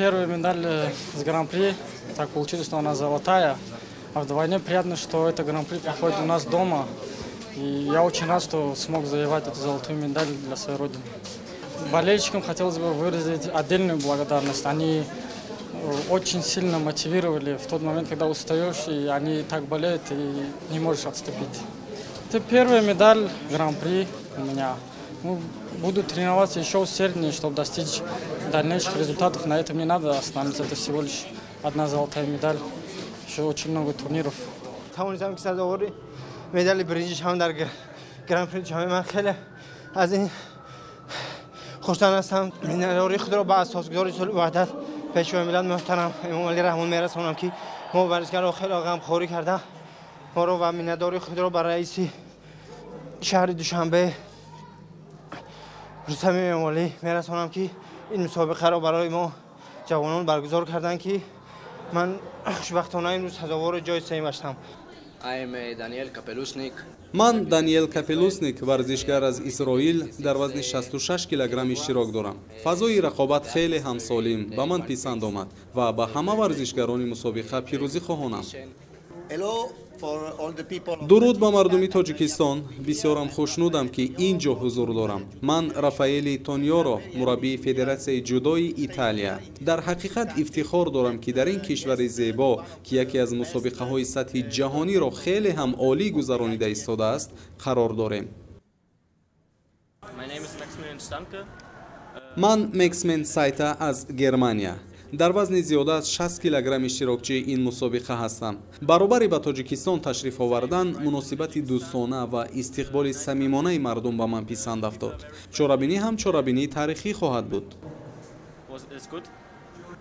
первая медаль э, с Гран-при. Так получилось, что она золотая. А вдвойне приятно, что это Гран-при проходит у нас дома. И я очень рад, что смог завоевать эту золотую медаль для своей родины. Болельщикам хотелось бы выразить отдельную благодарность. Они э, очень сильно мотивировали в тот момент, когда устаешь, и они так болеют, и не можешь отступить. Это первая медаль Гран-при у меня. Ну, буду тренироваться еще усерднее, чтобы достичь дальнейших результатов. На этом не надо остановиться. Это всего лишь одна золотая медаль. Еще очень много турниров. توانستم که سزاوار مدال برنجش هم در گران پری جهانی من خیلی از این خوشحال هستم مینالوری خود را به اساسگذار سال وحدت پیشوا ملت محترم امام علی رحمان میرسانم که ما ورزشگر را خیلی غمخوری کرده ما رو و میناداری خود را بر رئیس شهر دوشنبه رستم امالی میرسانم که این مسابقه را برای ما جوانان برگزار کردن که من خوشبختانه امروز هزار جای سیم باشتم. من دانیل کپلوسنیک ورزشگر از اسرائیل در وزن 66 کیلوگرم اشتراک دارم. فضای رقابت خیلی هم سالم به من پسند آمد و به همه ورزشگران مسابقه پیروزی خواهانم. for all the people. дуруд ба мардуми тоҷикистон бисёрам хушнудам ки ин ҷо ҳузур дорам ман рафаэли тоньоро мураббии федератсияи ҷудои италия дар ҳақиқат ифтихор дорам ки дар ин кишвари зебо ки яке аз мусобиқаҳои сатҳи ҷаҳониро хеле ҳам олӣ гузаронида истодааст қарор дорем My name is Maximilian Stamke. ман мексмен сайта аз германия дар вазни зиёда аз 60 килограмм иштирокчии ин мусобиқа ҳастам баробари ба тоҷикистон ташриф овардан муносибати дӯстона ва истиқболи самимонаи мардум ба ман писанд афтод чорабинӣ ҳам чорабинии таърихӣ хоҳад буд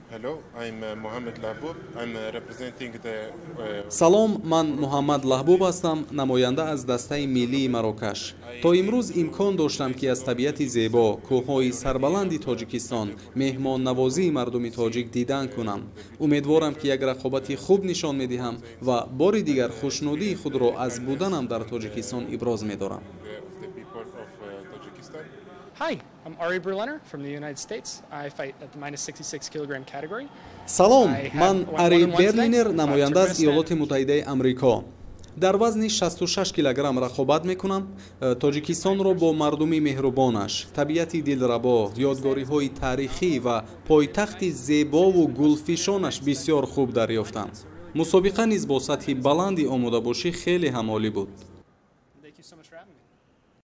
Uh, uh, uh, салом ман муҳаммад лаҳбуб ҳастам намоянда аз дастаи миллии марокаш. То имрӯз имкон доштам ки аз табиати зебо кӯҳҳои сарбаланди тоҷикистон меҳмоннавозии мардуми тоҷик дидан кунам. Умедворам ки як рақобати хуб нишон медиҳам ва бори дигар хушнудии худро аз буданам дар тоҷикистон иброз медорам have ман one- ари one on one берлинер today. намоянда аз Uh, иёлоти муттаҳидаи амрико дар вазни 66 килограмм рақобат мекунам Э, тоҷикистонро бо мардуми меҳрубонаш табиати дилрабо ёдгориҳои таърихӣ ва пойтахти зебову гулфишонаш бисёр хуб дарёфтам мусобиқа низ бо сатҳи баланди омодабошӣ хеле ҳам олӣ буд